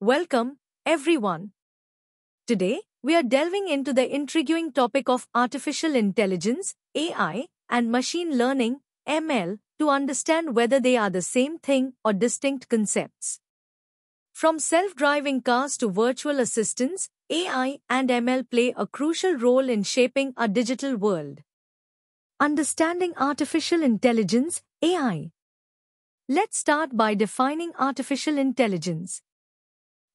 Welcome, everyone. Today, we are delving into the intriguing topic of artificial intelligence, AI, and machine learning, ML, to understand whether they are the same thing or distinct concepts. From self driving cars to virtual assistants, AI and ML play a crucial role in shaping our digital world. Understanding artificial intelligence, AI. Let's start by defining artificial intelligence.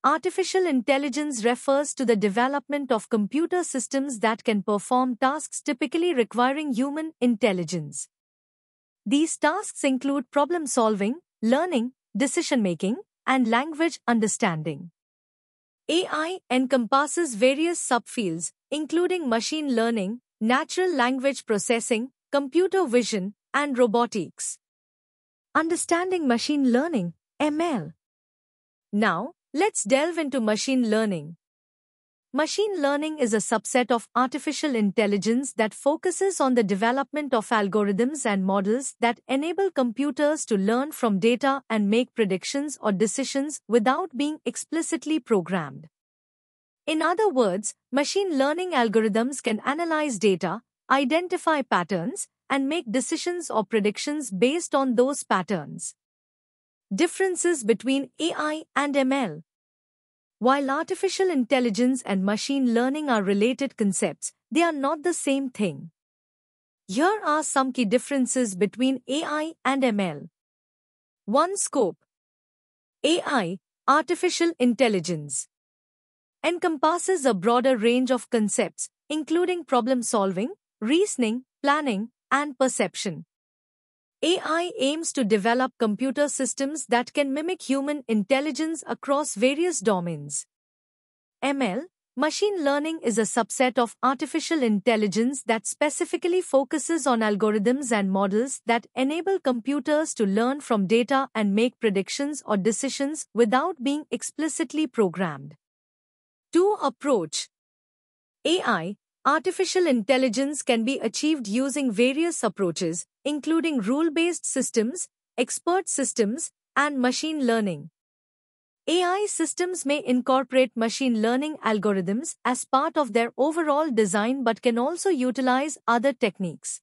Artificial intelligence refers to the development of computer systems that can perform tasks typically requiring human intelligence. These tasks include problem solving, learning, decision making, and language understanding. AI encompasses various subfields, including machine learning, natural language processing, computer vision, and robotics. Understanding machine learning, ML. Now, Let's delve into machine learning. Machine learning is a subset of artificial intelligence that focuses on the development of algorithms and models that enable computers to learn from data and make predictions or decisions without being explicitly programmed. In other words, machine learning algorithms can analyze data, identify patterns, and make decisions or predictions based on those patterns. Differences between AI and ML. While artificial intelligence and machine learning are related concepts, they are not the same thing. Here are some key differences between AI and ML. 1. Scope AI, artificial intelligence, encompasses a broader range of concepts, including problem solving, reasoning, planning, and perception. AI aims to develop computer systems that can mimic human intelligence across various domains. ML, machine learning is a subset of artificial intelligence that specifically focuses on algorithms and models that enable computers to learn from data and make predictions or decisions without being explicitly programmed. 2. Approach AI, Artificial intelligence can be achieved using various approaches, including rule-based systems, expert systems, and machine learning. AI systems may incorporate machine learning algorithms as part of their overall design but can also utilize other techniques.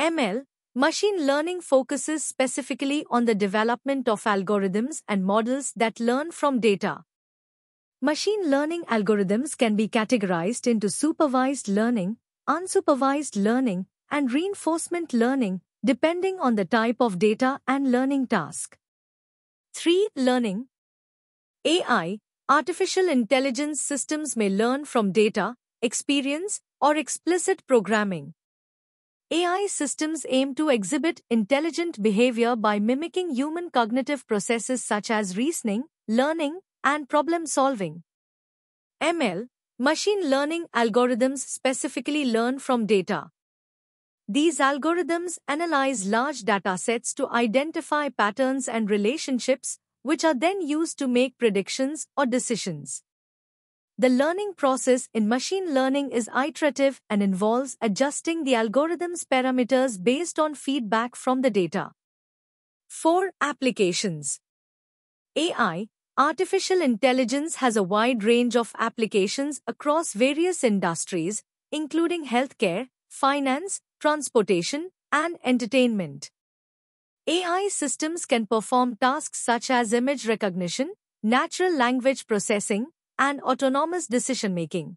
ML, machine learning focuses specifically on the development of algorithms and models that learn from data. Machine learning algorithms can be categorized into supervised learning, unsupervised learning, and reinforcement learning, depending on the type of data and learning task. 3. Learning AI, artificial intelligence systems may learn from data, experience, or explicit programming. AI systems aim to exhibit intelligent behavior by mimicking human cognitive processes such as reasoning, learning, and problem solving. ML, machine learning algorithms specifically learn from data. These algorithms analyze large datasets to identify patterns and relationships, which are then used to make predictions or decisions. The learning process in machine learning is iterative and involves adjusting the algorithm's parameters based on feedback from the data. 4. Applications AI, Artificial intelligence has a wide range of applications across various industries, including healthcare, finance, transportation, and entertainment. AI systems can perform tasks such as image recognition, natural language processing, and autonomous decision making.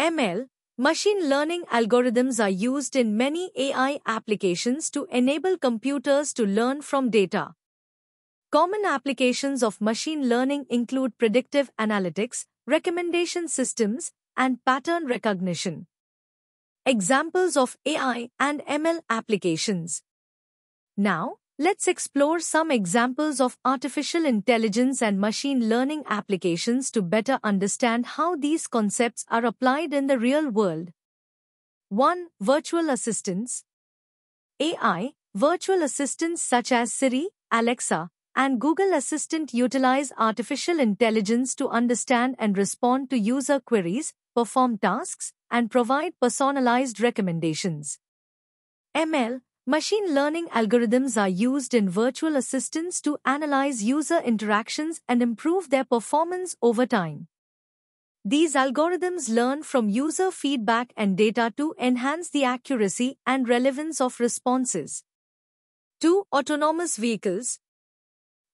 ML, machine learning algorithms are used in many AI applications to enable computers to learn from data. Common applications of machine learning include predictive analytics, recommendation systems, and pattern recognition. Examples of AI and ML applications. Now, let's explore some examples of artificial intelligence and machine learning applications to better understand how these concepts are applied in the real world. 1. Virtual assistants. AI, virtual assistants such as Siri, Alexa, and Google Assistant utilize artificial intelligence to understand and respond to user queries, perform tasks, and provide personalized recommendations. ML, Machine learning algorithms are used in virtual assistants to analyze user interactions and improve their performance over time. These algorithms learn from user feedback and data to enhance the accuracy and relevance of responses. 2. Autonomous vehicles.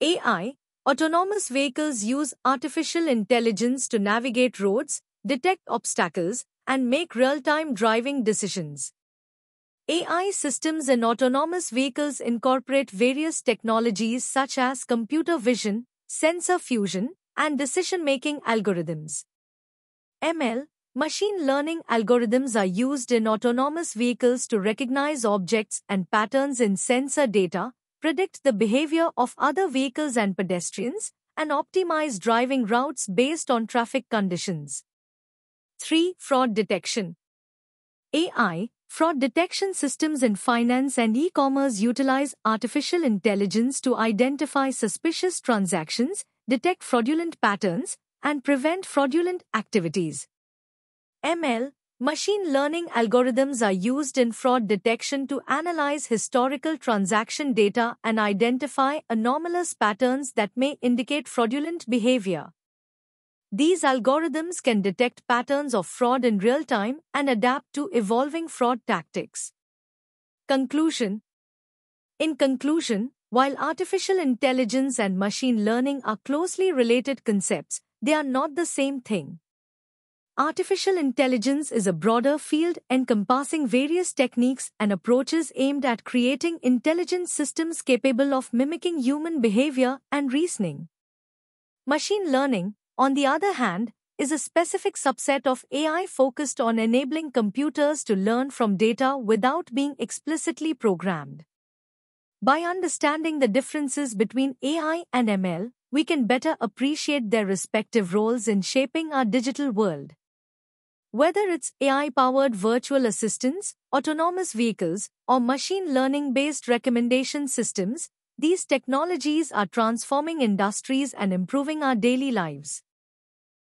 AI. Autonomous vehicles use artificial intelligence to navigate roads, detect obstacles, and make real-time driving decisions. AI systems in autonomous vehicles incorporate various technologies such as computer vision, sensor fusion, and decision-making algorithms. ML, machine learning algorithms are used in autonomous vehicles to recognize objects and patterns in sensor data, predict the behavior of other vehicles and pedestrians, and optimize driving routes based on traffic conditions. 3. Fraud detection. AI, fraud detection systems in finance and e-commerce utilize artificial intelligence to identify suspicious transactions, detect fraudulent patterns, and prevent fraudulent activities. ML, machine learning algorithms are used in fraud detection to analyze historical transaction data and identify anomalous patterns that may indicate fraudulent behavior. These algorithms can detect patterns of fraud in real time and adapt to evolving fraud tactics. Conclusion In conclusion, while artificial intelligence and machine learning are closely related concepts, they are not the same thing. Artificial intelligence is a broader field encompassing various techniques and approaches aimed at creating intelligent systems capable of mimicking human behavior and reasoning. Machine learning, on the other hand, is a specific subset of AI focused on enabling computers to learn from data without being explicitly programmed. By understanding the differences between AI and ML, we can better appreciate their respective roles in shaping our digital world. Whether it's AI powered virtual assistants, autonomous vehicles, or machine learning based recommendation systems, these technologies are transforming industries and improving our daily lives.